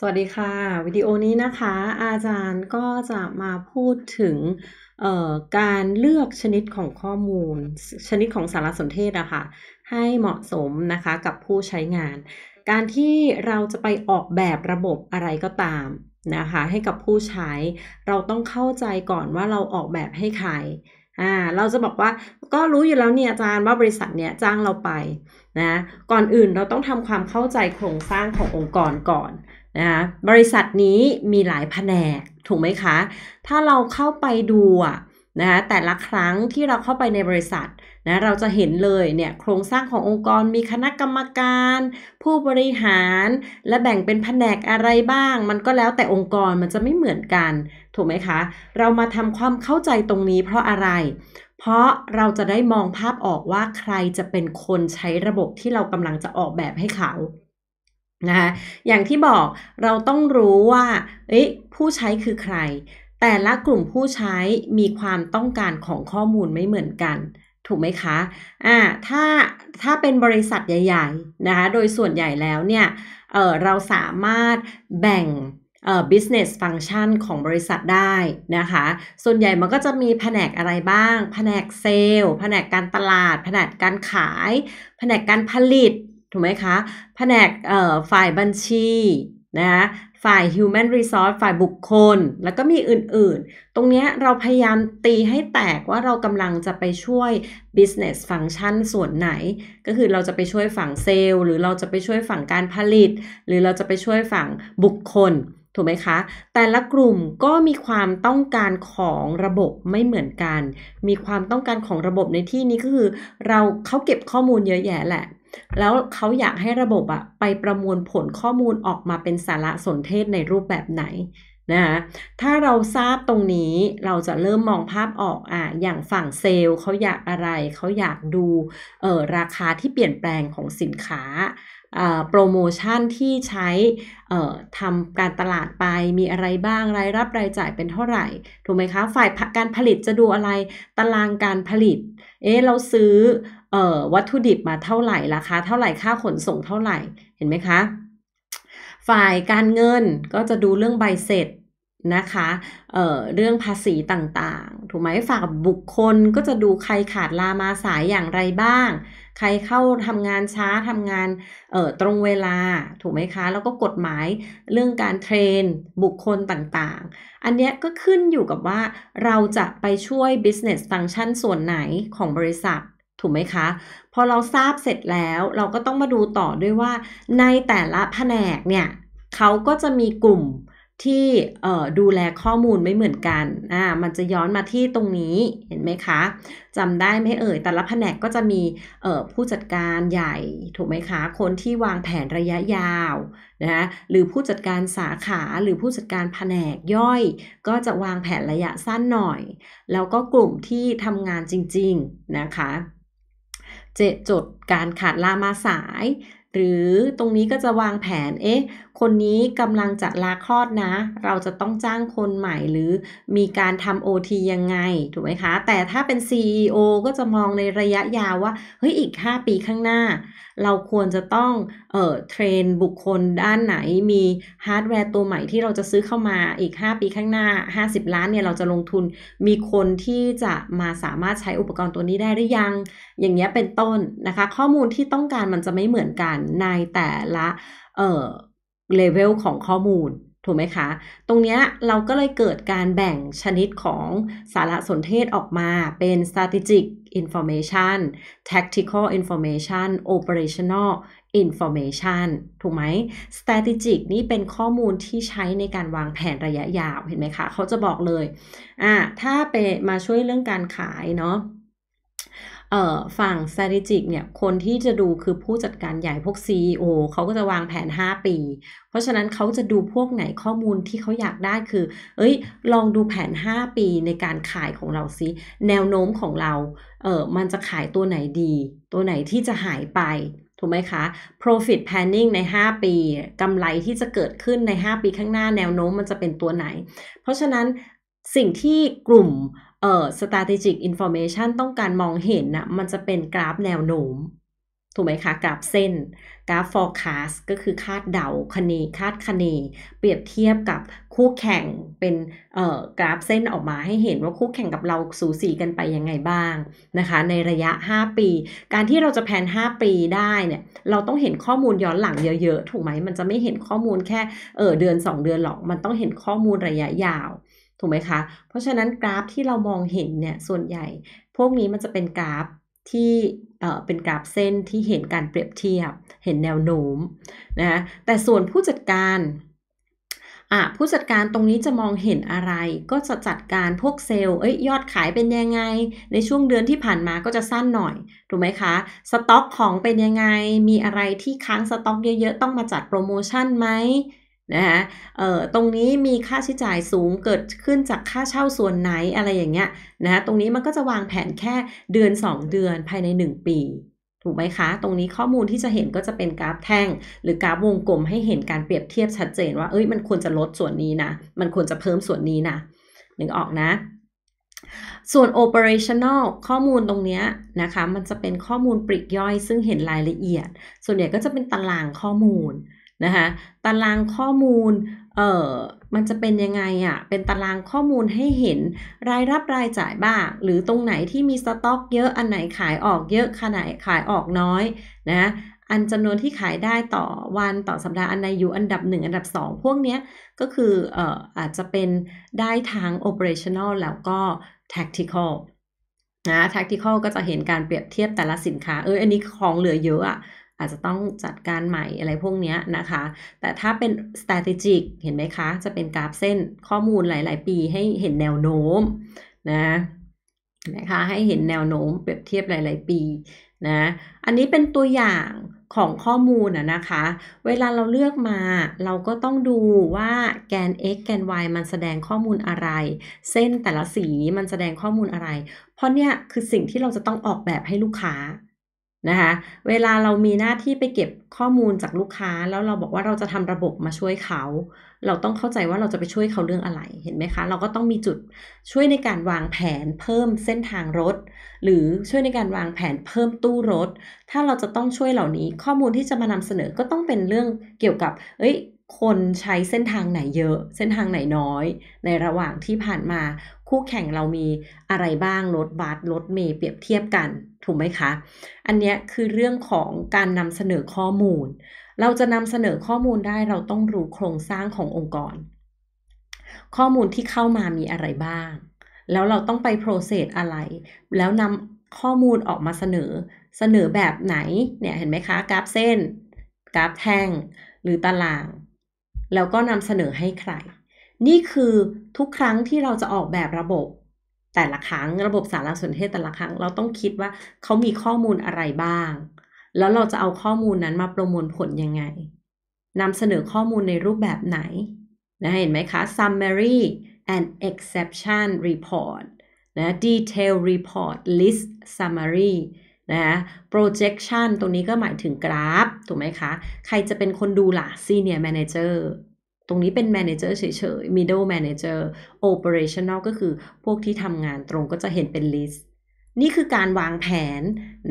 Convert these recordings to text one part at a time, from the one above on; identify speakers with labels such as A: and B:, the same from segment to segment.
A: สวัสดีค่ะ วิดีโอนี้นะคะ อาจารย์ก็จะมาพูดถึงการเลือกชนิดของข้อมูล ชนิดของสารสนเทศอะคะ่ะให้เหมาะสมนะคะกับผู้ใช้งาน การที่เราจะไปออกแบบระบบอะไรก็ตามนะคะให้กับผู้ใช้ เราต้องเข้าใจก่อนว่าเราออกแบบให้ใครอ่าเราจะบอกว่าก็รู้อยู่แล้วเนี่ยอาจารย์ว่าบริษัทเนี่ยจ้างเราไปนะก่อนอื่นเราต้องทำความเข้าใจโครงสร้างขององค์กรก่อน นะคะบริษัทนี้มีหลายแผนกถูกไหมคะ ถ้าเราเข้าไปดูนะคะแต่ละครั้งที่เราเข้าไปในบริษัทนะเราจะเห็นเลยเนี่ยโครงสร้างขององค์กรมีคณะกรรมการ ผู้บริหาร และแบ่งเป็นแผนกอะไรบ้าง มันก็แล้วแต่องค์กรมันจะไม่เหมือนกัน ถูกไหมคะ เรามาทำความเข้าใจตรงนี้เพราะอะไร เพราะเราจะได้มองภาพออกว่าใครจะเป็นคนใช้ระบบที่เรากำลังจะออกแบบให้เขา นะคะอย่างที่บอกเราต้องรู้ว่าเอ้ยผู้ใช้คือใคร แต่ละกลุ่มผู้ใช้มีความต้องการของข้อมูลไม่เหมือนกัน ถูกไหมคะอ่าถ้าถ้าเป็นบริษัทใหญ่ๆนะคะโดยส่วนใหญ่แล้วเนี่ยเออเราสามารถแบ่งเอ่อ business function ของบริษัทได้นะคะ ส่วนใหญ่มันก็จะมีแผนกอะไรบ้าง แผนกเซลล์ แผนกการตลาด แผนกการขาย แผนกการผลิต ถูกไหมคะแผนกฝ่ายบัญชีนะคะฝ่าย human resource ฝ่ายบุคคล แล้วก็มีอื่นๆ ตรงนี้เราพยายามตีให้แตกว่าเรากำลังจะไปช่วย business function ส่วนไหน ก็คือเราจะไปช่วยฝั่งเซลล์หรือเราจะไปช่วยฝั่งการผลิต หรือเราจะไปช่วยฝั่งบุคคลถูกไหมคะ แต่ละกลุ่มก็มีความต้องการของระบบไม่เหมือนกัน มีความต้องการของระบบในที่นี้ก็คือ เราเขาเก็บข้อมูลเยอะแยะแหละ แล้วเขาอยากให้ระบบอะไปประมวลผลข้อมูลออกมาเป็นสารสนเทศในรูปแบบไหนนะคะถ้าเราทราบตรงนี้เราจะเริ่มมองภาพออกอะอย่างฝั่งเซลล์เขาอยากอะไร เขาอยากดูเออราคาที่เปลี่ยนแปลงของสินค้า โปรโมชั่นที่ใช้ทำการตลาดไปมีอะไรบ้างรายรับรายจ่ายเป็นเท่าไหร่ ถูกไหมคะฝ่ายการผลิตจะดูอะไรตารางการผลิต เอ๊ะเราซื้อวัตถุดิบมาเท่าไหร่ราคาเท่าไหร่ค่าขนส่งเท่าไหร่เห็นไหมคะ ฝ่ายการเงินก็จะดูเรื่องใบเสร็จ นะคะเเรื่องภาษีต่างๆ ถูกไหมฝากบุคคลก็จะดูใครขาดลามาสายอย่างไรบ้าง ใครเข้าทำงานช้าทำงานตรงเวลา ถูกไหมคะ แล้วก็กฎหมายเรื่องการเทรน บุคคลต่างๆ อันนี้ก็ขึ้นอยู่กับว่าเราจะไปช่วย business function ส่วนไหนของบริษัทถูกไหมคะ พอเราทราบเสร็จแล้วเราก็ต้องมาดูต่อด้วยว่า ในแต่ละแผนกเนี่ยเขาก็จะมีกลุ่ม ที่ดูแลข้อมูลไม่เหมือนกันอ่ามันจะย้อนมาที่ตรงนี้เห็นไหมคะจำได้ไหมเอ่ย แต่ละแผนกก็จะมีผู้จัดการใหญ่ถูกไหมคะ คนที่วางแผนระยะยาวนะหรือผู้จัดการสาขาหรือผู้จัดการแผนกย่อย ก็จะวางแผนระยะสั้นหน่อย แล้วก็กลุ่มที่ทำงานจริง ๆ นะคะเจจดการขาดลามาสาย หรือตรงนี้ก็จะวางแผน เอ๊ะ คนนี้กำลังจะลาคลอดนะ เราจะต้องจ้างคนใหม่หรือมีการทำ OT ยังไง ถูกไหมคะ แต่ถ้าเป็น CEO ก็จะมองในระยะยาวว่า เฮ้ย อีก 5 ปีข้างหน้า เราควรจะต้องเอ่อ train บุคคลด้านไหน มีฮาร์ดแวร์ตัวใหม่ที่เราจะซื้อเข้ามาอีก 5 ปีข้างหน้า 50 ล้านเนี่ยเราจะลงทุน มีคนที่จะมาสามารถใช้อุปกรณ์ตัวนี้ได้หรือยัง อย่างเงี้ยเป็นต้นนะคะ ข้อมูลที่ต้องการมันจะไม่เหมือนกันในแต่ละเอ่อเลเวลของข้อมูล ถูกไหมคะ ตรงนี้เราก็เลยเกิดการแบ่งชนิดของสารสนเทศออกมาเป็น strategic information tactical information operational information ถูกไหม strategic นี่เป็นข้อมูลที่ใช้ในการวางแผนระยะยาว เห็นไหมคะ เขาจะบอกเลย อ่า ถ้าไปมาช่วยเรื่องการขายเนาะ ฝั่ง strategic เนี่ยคนที่จะดูคือผู้จัดการใหญ่พวก CEO เขาก็จะวางแผน 5 ปี เพราะฉะนั้นเขาจะดูพวกไหนข้อมูลที่เขาอยากได้คือ เอ้ย ลองดูแผน 5 ปีในการขายของเราสิแนวโน้มของเราเออมันจะขายตัวไหนดี ตัวไหนที่จะหายไปถูกไหมคะ profit planning ใน 5 ปีกำไรที่จะเกิดขึ้นใน 5 ปีข้างหน้าแนวโน้มมันจะเป็นตัวไหน เพราะฉะนั้นสิ่งที่กลุ่ม เอ่อ strategic information ต้องการมองเห็นนะมันจะเป็นกราฟแนวโน้ม ถูกไหมคะ กราฟเส้น กราฟ forecast ก็คือคาดเดาคเนคาดคะเนเปรียบเทียบกับคู่แข่งเป็นเอ่อกราฟเส้นออกมาให้เห็นว่าคู่แข่งกับเราสูสีกันไปยังไงบ้างนะคะ ในระยะ 5 ปี การที่เราจะแพน5 ปีได้เนี่ย เราต้องเห็นข้อมูลย้อนหลังเยอะๆ ถูกไหมมันจะไม่เห็นข้อมูลแค่เออเดือน 2 เดือนหรอก มันต้องเห็นข้อมูลระยะยาว ถูกไหมคะ เพราะฉะนั้นกราฟที่เรามองเห็นเนี่ยส่วนใหญ่ พวกนี้มันจะเป็นกราฟที่เป็นกราฟเส้นที่เห็นการเปรียบเทียบ เห็นแนวโน้มนะแต่ส่วนผู้จัดการอะผู้จัดการตรงนี้จะมองเห็นอะไร ก็จะจัดการพวกเซลล์เอ้ยยอดขายเป็นยังไง ในช่วงเดือนที่ผ่านมาก็จะสั้นหน่อยถูกไหมคะ สต็อกของเป็นยังไง มีอะไรที่ค้างสต็อกเยอะๆ ต้องมาจัดโปรโมชั่นไหม นะคะเอ่อตรงนี้มีค่าใช้จ่ายสูงเกิดขึ้นจากค่าเช่าส่วนไหนอะไรอย่างเงี้ยนะตรงนี้มันก็จะวางแผนแค่เดือน 2 เดือนภายใน 1 ปี ถูกไหมคะ ตรงนี้ข้อมูลที่จะเห็นก็จะเป็นกราฟแท่ง หรือกราฟวงกลมให้เห็นการเปรียบเทียบชัดเจนว่าเอ้ยมันควรจะลดส่วนนี้นะ มันควรจะเพิ่มส่วนนี้นะนึกออกนะส่วน operational ข้อมูลตรงนี้นะคะ มันจะเป็นข้อมูลปริกย่อยซึ่งเห็นรายละเอียด ส่วนใหญ่ก็จะเป็นตารางข้อมูล นะคะตารางข้อมูลเออมันจะเป็นยังไงอะ่ะเป็นตารางข้อมูลให้เห็นรายรับรายจ่ายบ้าง หรือตรงไหนที่มีสต็อกเยอะอันไหนขายออกเยอะขนาดขายออกน้อยนะอันจำนวนที่ขายได้ต่อวันต่อสัปดาห์อันไหนอยู่อันดับ 1 อันดับ 2 พวกเนี้ยก็คือเอ่ออาจจะเป็นได้ทั้ง operational แล้วก็ tactical นะ tactical ก็จะเห็นการเปรียบเทียบแต่ละสินค้า เอออันนี้ของเหลือเยอะอะ อาจจะต้องจัดการใหม่อะไรพวกนี้นะคะ แต่ถ้าเป็น strategic เห็นไหมคะ จะเป็นกราฟเส้นข้อมูลหลาย ๆ ปีให้เห็นแนวโน้มนะนะคะให้เห็นแนวโน้มเปรียบเทียบหลาย ๆ ปีนะอันนี้เป็นตัวอย่างของข้อมูลนะนะคะ เวลาเราเลือกมาเราก็ต้องดูว่าแกน x แกน y มันแสดงข้อมูลอะไร เส้นแต่ละสีมันแสดงข้อมูลอะไร เพราะเนี่ยคือสิ่งที่เราจะต้องออกแบบให้ลูกค้า นะคะเวลาเรามีหน้าที่ไปเก็บข้อมูลจากลูกค้า แล้วเราบอกว่าเราจะทำระบบมาช่วยเขา เราต้องเข้าใจว่าเราจะไปช่วยเขาเรื่องอะไรเห็นไหมคะ เราก็ต้องมีจุดช่วยในการวางแผนเพิ่มเส้นทางรถ หรือช่วยในการวางแผนเพิ่มตู้รถ ถ้าเราจะต้องช่วยเหล่านี้ข้อมูลที่จะมานำเสนอก็ต้องเป็นเรื่องเกี่ยวกับ เอ้ย คนใช้เส้นทางไหนเยอะ เส้นทางไหนน้อย ในระหว่างที่ผ่านมา คู่แข่งเรามีอะไรบ้างรถบัสรถเมย์เปรียบเทียบกัน ถูกไหมคะ อันนี้คือเรื่องของการนำเสนอข้อมูล เราจะนำเสนอข้อมูลได้เราต้องรู้โครงสร้างขององค์กร ข้อมูลที่เข้ามามีอะไรบ้าง แล้วเราต้องไปโปรเซสอะไร แล้วนำข้อมูลออกมาเสนอ เสนอแบบไหนเนี่ยเห็นไหมคะ กราฟเส้น กราฟแท่ง หรือตาราง แล้วก็นำเสนอให้ใคร นี่คือทุกครั้งที่เราจะออกแบบระบบ แต่ละครั้งระบบสารสนเทศแต่ละครั้ง เราต้องคิดว่าเขามีข้อมูลอะไรบ้าง แล้วเราจะเอาข้อมูลนั้นมาประมวลผลยังไงนำเสนอข้อมูลในรูปแบบไหนนะเห็นไหมคะ summary and exception report นะ detail report list summary นะ projection ตรงนี้ก็หมายถึงกราฟ ถูกไหมคะ ใครจะเป็นคนดูล่ะ senior manager ตรงนี้เป็น manager เฉยๆ middle manager operational ก็คือพวกที่ทำงานตรงก็จะเห็นเป็น list นี่คือการวางแผน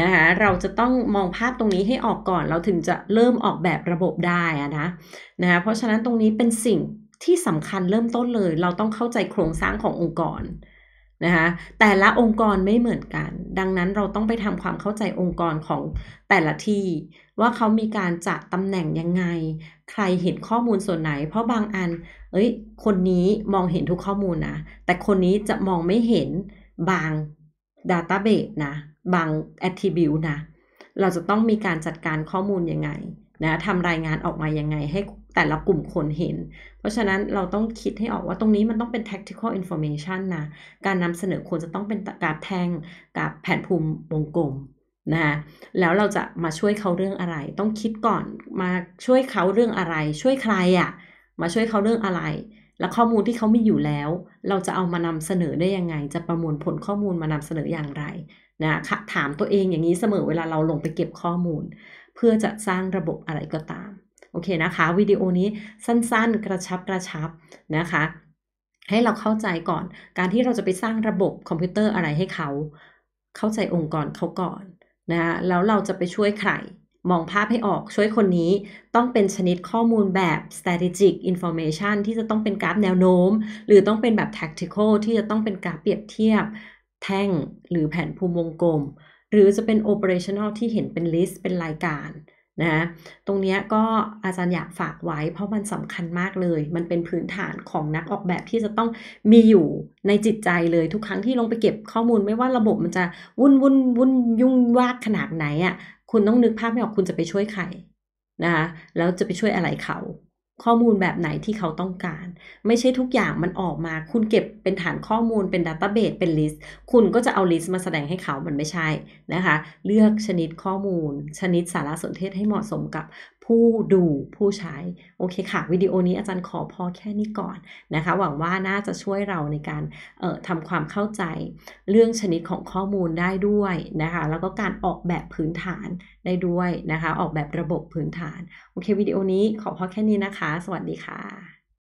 A: นะคะเราจะต้องมองภาพตรงนี้ให้ออกก่อนเราถึงจะเริ่มออกแบบระบบได้นะนะคะเพราะฉะนั้นตรงนี้เป็นสิ่งที่สำคัญเริ่มต้นเลย เราต้องเข้าใจโครงสร้างขององค์กร นะคะแต่ละองค์กรไม่เหมือนกัน ดังนั้นเราต้องไปทำความเข้าใจองค์กรของแต่ละที่ ว่าเขามีการจัดตำแหน่งยังไง ใครเห็นข้อมูลส่วนไหน เพราะบางอัน เอ้ย คนนี้มองเห็นทุกข้อมูลนะ แต่คนนี้จะมองไม่เห็นบาง Database นะ บาง Attribute นะ เราจะต้องมีการจัดการข้อมูลยังไงนะทำรายงานออกมายังไงให้ แต่ละกลุ่มคนเห็น เพราะฉะนั้นเราต้องคิดให้ออกว่าตรงนี้มันต้องเป็น tactical information นะ การนำเสนอควรจะต้องเป็นกราฟแท่งกับแผนภูมิวงกลมนะแล้วเราจะมาช่วยเขาเรื่องอะไร ต้องคิดก่อนมาช่วยเขาเรื่องอะไร ช่วยใครอะ่ะมาช่วยเขาเรื่องอะไร แล้วข้อมูลที่เขามีอยู่แล้ว เราจะเอามานำเสนอได้ยังไง จะประมวลผลข้อมูลมานำเสนออย่างไรนะถามตัวเองอย่างนี้เสมอเวลาเราลงไปเก็บข้อมูล เพื่อจะสร้างระบบอะไรก็ตาม โอเคนะคะวิดีโอนี้สั้นๆ กระชับกระชับนะคะ ให้เราเข้าใจก่อน การที่เราจะไปสร้างระบบคอมพิวเตอร์อะไรให้เขา เข้าใจองค์กรเขาก่อนนะคะแล้วเราจะไปช่วยใครมองภาพให้ออกช่วยคนนี้ต้องเป็นชนิดข้อมูลแบบ strategic information ที่จะต้องเป็นกราฟแนวโน้ม หรือต้องเป็นแบบ tactical ที่จะต้องเป็นกราฟเปรียบเทียบ แท่งหรือแผนภูมิวงกลม หรือจะเป็น operational ที่เห็นเป็น list เป็นรายการ นะตรงนี้ก็อาจารย์อยากฝากไว้ เพราะมันสำคัญมากเลย มันเป็นพื้นฐานของนักออกแบบที่จะต้องมีอยู่ในจิตใจเลยทุกครั้งที่ลงไปเก็บข้อมูลไม่ว่าระบบมันจะวุ่นวุ่นวุ่นยุ่งวากขนาดไหนอะ่ะคุณต้องนึกภาพไม่ออกคุณจะไปช่วยใครนะคะแล้วจะไปช่วยอะไรเขา ข้อมูลแบบไหนที่เขาต้องการ ไม่ใช่ทุกอย่างมันออกมา คุณเก็บเป็นฐานข้อมูลเป็น database เป็น list คุณก็จะเอา list มาแสดงให้เขามันไม่ใช่นะคะ เลือกชนิดข้อมูล ชนิดสารสนเทศให้เหมาะสมกับ ผู้ดูผู้ใช้ โอเคค่ะ วิดีโอนี้อาจารย์ขอพอแค่นี้ก่อนนะคะ หวังว่าน่าจะช่วยเราในการเอ่อทำความเข้าใจเรื่องชนิดของข้อมูลได้ด้วยนะคะ แล้วก็การออกแบบพื้นฐานได้ด้วยนะคะ ออกแบบระบบพื้นฐาน โอเควิดีโอนี้ขอพอแค่นี้นะคะ สวัสดีค่ะ